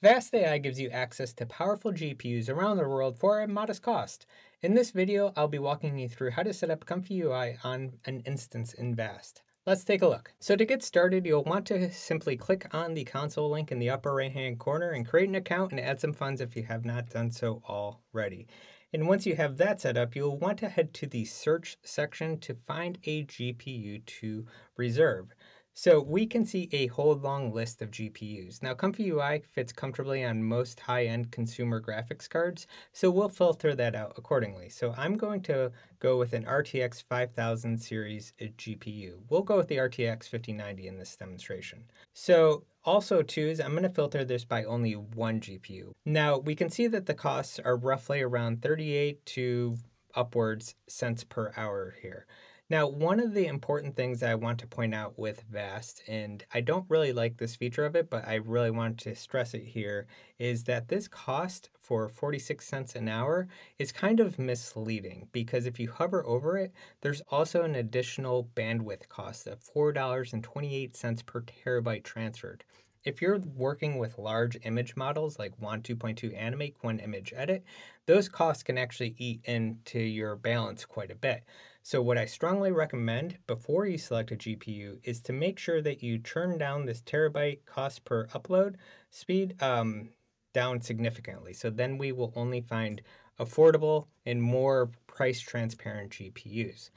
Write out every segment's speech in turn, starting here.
Vast AI gives you access to powerful GPUs around the world for a modest cost. In this video, I'll be walking you through how to set up Comfy UI on an instance in Vast. Let's take a look. So to get started, you'll want to simply click on the console link in the upper right hand corner and create an account and add some funds if you have not done so already. And once you have that set up, you'll want to head to the search section to find a GPU to reserve. So we can see a whole long list of GPUs. Now Comfy UI fits comfortably on most high-end consumer graphics cards, so we'll filter that out accordingly. So I'm going to go with an RTX 5000 series uh, GPU. We'll go with the RTX 5090 in this demonstration. So also is I'm going to filter this by only one GPU. Now we can see that the costs are roughly around 38 to upwards cents per hour here. Now, one of the important things I want to point out with VAST, and I don't really like this feature of it, but I really want to stress it here, is that this cost for 46 cents an hour is kind of misleading because if you hover over it, there's also an additional bandwidth cost of $4.28 per terabyte transferred. If you're working with large image models like WAN 2.2 Animate, Qwen Image Edit, those costs can actually eat into your balance quite a bit. So what I strongly recommend before you select a GPU is to make sure that you turn down this terabyte cost per upload speed um, down significantly. So then we will only find affordable and more price transparent GPUs.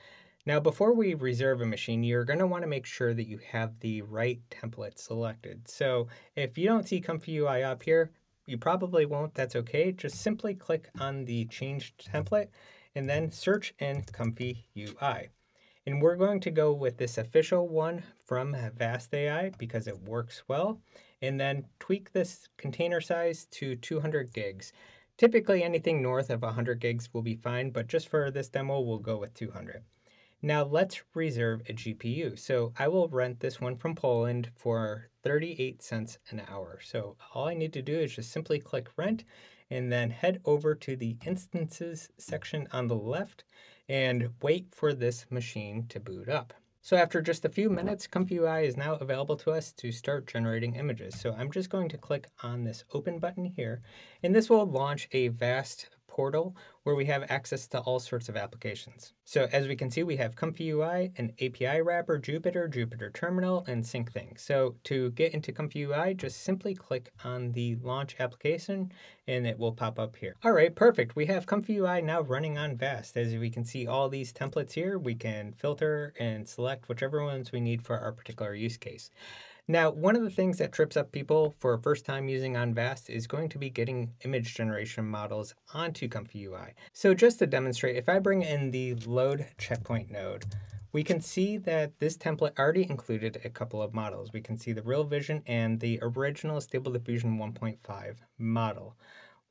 Now, before we reserve a machine, you're going to want to make sure that you have the right template selected. So if you don't see Comfy UI up here, you probably won't, that's okay. Just simply click on the change template and then search in Comfy UI. And we're going to go with this official one from Vast AI because it works well. And then tweak this container size to 200 gigs. Typically anything north of 100 gigs will be fine, but just for this demo, we'll go with 200. Now let's reserve a GPU. So I will rent this one from Poland for 38 cents an hour. So all I need to do is just simply click rent and then head over to the instances section on the left and wait for this machine to boot up. So after just a few minutes, Comfy UI is now available to us to start generating images. So I'm just going to click on this open button here, and this will launch a vast portal where we have access to all sorts of applications. So as we can see, we have Comfy UI, an API wrapper, Jupyter, Jupyter Terminal, and SyncThing. So to get into Comfy UI, just simply click on the launch application and it will pop up here. All right, perfect. We have Comfy UI now running on Vast. As we can see all these templates here, we can filter and select whichever ones we need for our particular use case. Now, one of the things that trips up people for a first time using on Vast is going to be getting image generation models onto Comfy UI. So just to demonstrate, if I bring in the load checkpoint node, we can see that this template already included a couple of models. We can see the Real Vision and the original Stable Diffusion 1.5 model.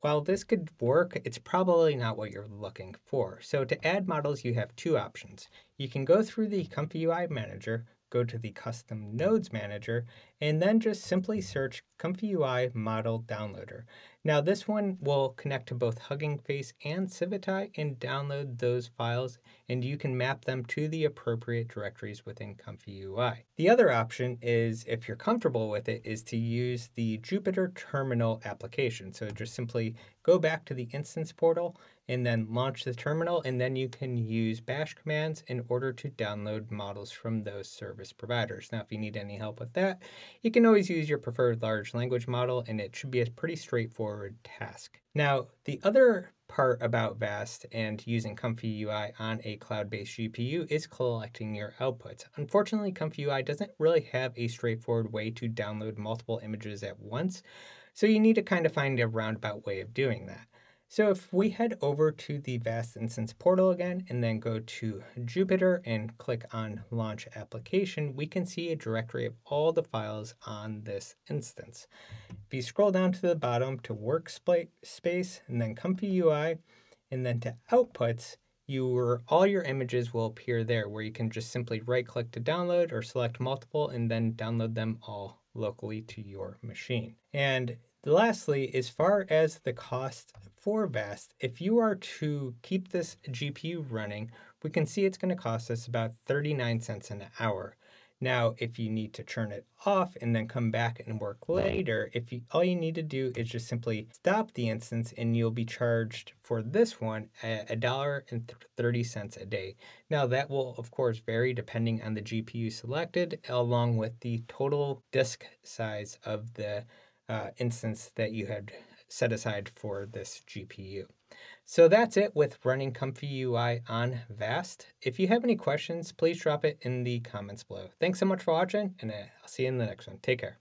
While this could work, it's probably not what you're looking for. So to add models, you have two options. You can go through the Comfy UI Manager, go to the Custom Nodes Manager, and then just simply search Comfy UI Model Downloader. Now this one will connect to both Hugging Face and Civitai and download those files and you can map them to the appropriate directories within Comfy UI. The other option is, if you're comfortable with it, is to use the Jupyter Terminal application. So just simply go back to the instance portal and then launch the terminal and then you can use bash commands in order to download models from those service providers. Now if you need any help with that, you can always use your preferred large language model and it should be a pretty straightforward task. Now, the other part about VAST and using Comfy UI on a cloud-based GPU is collecting your outputs. Unfortunately, Comfy UI doesn't really have a straightforward way to download multiple images at once, so you need to kind of find a roundabout way of doing that. So if we head over to the VAST Instance portal again and then go to Jupyter and click on Launch Application, we can see a directory of all the files on this instance. If you scroll down to the bottom to Workspace and then Comfy UI and then to Outputs, your all your images will appear there where you can just simply right click to download or select multiple and then download them all locally to your machine. And lastly, as far as the cost for Vast, if you are to keep this GPU running, we can see it's going to cost us about 39 cents an hour. Now, if you need to turn it off and then come back and work later, if you, all you need to do is just simply stop the instance and you'll be charged for this one a dollar and 30 cents a day. Now that will of course vary depending on the GPU selected along with the total disk size of the uh, instance that you had set aside for this GPU. So that's it with running Comfy UI on Vast. If you have any questions, please drop it in the comments below. Thanks so much for watching, and uh, I'll see you in the next one. Take care.